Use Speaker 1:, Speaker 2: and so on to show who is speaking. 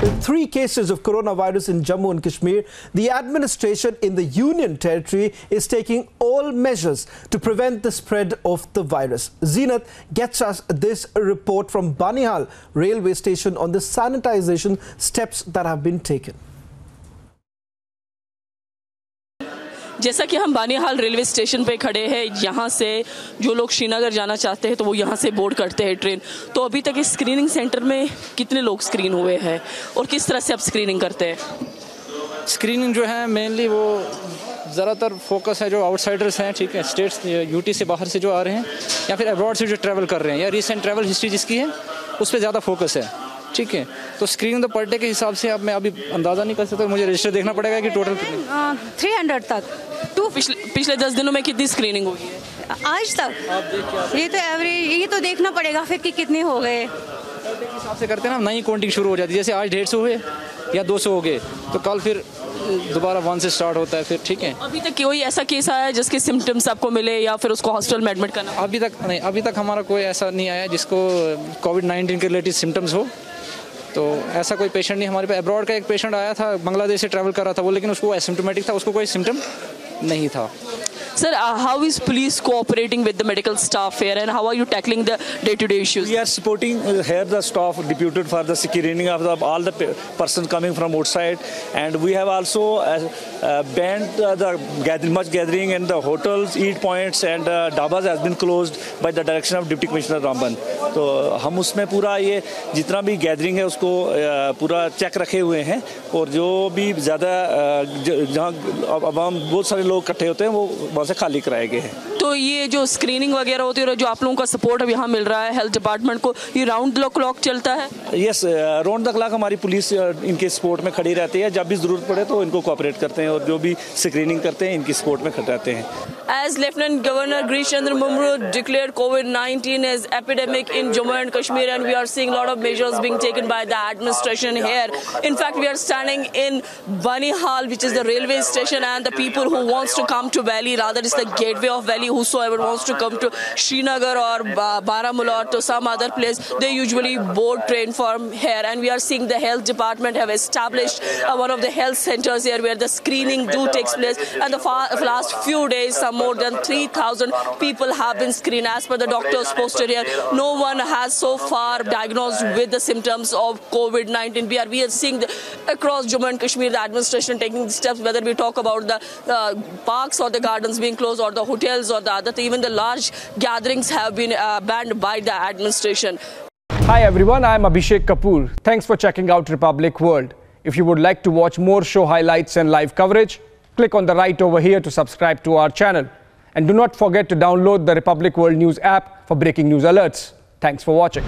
Speaker 1: Three cases of coronavirus in Jammu and Kashmir, the administration in the Union Territory is taking all measures to prevent the spread of the virus. Zenith gets us this report from Banihal railway station on the sanitization steps that have been taken.
Speaker 2: जैसा कि हम Banihal railway station पे खड़े हैं, यहाँ से जो लोग श्रीनगर जाना चाहते हैं तो वो यहाँ से बोर्ड करते हैं ट्रेन तो अभी तक इस स्क्रीनिंग सेंटर में कितने लोग स्क्रीन हुए हैं और किस तरह से आप स्क्रीनिंग करते हैं?
Speaker 3: स्क्रीनिंग जो है मेनली वो ज़्यादातर फोकस है जो आउटसाइडर्स हैं, ठीक है स्टेट्स यूटी से बाहर से जो आ रहे हैं, या फिर अब्रॉड से जो ट्रैवल कर रहे हैं, या रिसेंट ट्रैवल हिस्ट्री जिसकी है, उस पर ज़्यादा फोकस है। ठीक है। तो स्क्रीनिंग तो पर डे के हिसाब से अब मैं अभी अंदाज़ा नहीं कर सकता मुझे रजिस्टर देखना पड़ेगा कि टोटल
Speaker 4: थ्री हंड्रेड तक।
Speaker 2: टू पिछले पिछले दस दिनों में कितनी स्क्रीनिंग हुई है?
Speaker 4: आज तक? ये तो एवरी ये तो देखना पड़ेगा फिर कि कितने हो गए।
Speaker 3: हिसाब से करते हैं ना नई काउंटिंग शुरू हो जाती है। जैसे आज डेढ़ सौ हुए या दो सौ हो गए तो कल फिर दोबारा वन से स्टार्ट होता है फिर ठीक है।
Speaker 2: अभी तक कोई ऐसा केस आया है जिसके सिम्टम्स आपको मिले या फिर उसको हॉस्टल में एडमिट करना?
Speaker 3: अभी तक नहीं अभी तक हमारा कोई ऐसा नहीं आया जिसको कोविड नाइन्टीन के रिलेटेड सिम्टम्स हो। तो ऐसा कोई पेशेंट नहीं, हमारे पास अब्रॉड का एक पेशेंट आया था, बांग्लादेश से ट्रैवल कर रहा था वो, लेकिन उसको एसिम्टोमेटिक था, उसको कोई सिम्टम नहीं था।
Speaker 2: Sir, uh, how is police cooperating with the medical staff here and how are you tackling the day-to-day -day issues?
Speaker 5: We are supporting uh, here the staff deputed for the screening of the, all the persons coming from outside and we have also uh, uh, banned uh, the gather, much gathering in the hotels, eat points and uh, dabas has been closed by the direction of Deputy Commissioner Ramban. तो हम उसमें पूरा ये जितना भी gathering है उसको uh, पूरा चेक रखे हुए हैं और जो भी ज़्यादा uh, जहाँ अब हम बहुत सारे लोग इकट्ठे होते हैं वो से खाली कराए गए हैं।
Speaker 2: तो ये जो स्क्रीनिंग वगैरह होती है जो आप लोगों का सपोर्ट अब यहाँ मिल रहा है हेल्थ डिपार्टमेंट को ये राउंड क्लॉक चलता है?
Speaker 5: यस राउंड द क्लॉक हमारी पुलिस uh, इनके सपोर्ट में खड़ी रहती है। जब भी ज़रूरत पड़े तो इनको कॉपरेट करते हैं और जो भी स्क्रीनिंग करते हैं इनकी सपोर्ट में खड़े रहते हैं।
Speaker 2: As lieutenant governor Girish Chandra Murmu declare covid nineteen as epidemic in Jammu and Kashmir and we are seeing lot of measures being taken by the administration here in fact we are standing in Banihal which is the railway station and the people who wants to come to valley rather is the gateway of valley whosoever wants to come to Srinagar or Ba- Baramulla or to some other place, they usually board train from here. And we are seeing the health department have established uh, one of the health centers here where the screening do takes place. And the last few days some more than 3000 people have been screened. As per the doctors posted here no one has so far diagnosed with the symptoms of covid-19 we are, we are seeing the, across jammu and kashmir the administration taking steps whether we talk about the uh, parks or the gardens being closed or the hotels or the other even the large gatherings have been uh, banned by the administration
Speaker 6: Hi everyone, I'm Abhishek Kapoor. Thanks for checking out Republic World. If you would like to watch more show highlights and live coverage, click on the right over here to subscribe to our channel. And do not forget to download the Republic World News app for breaking news alerts. Thanks for watching.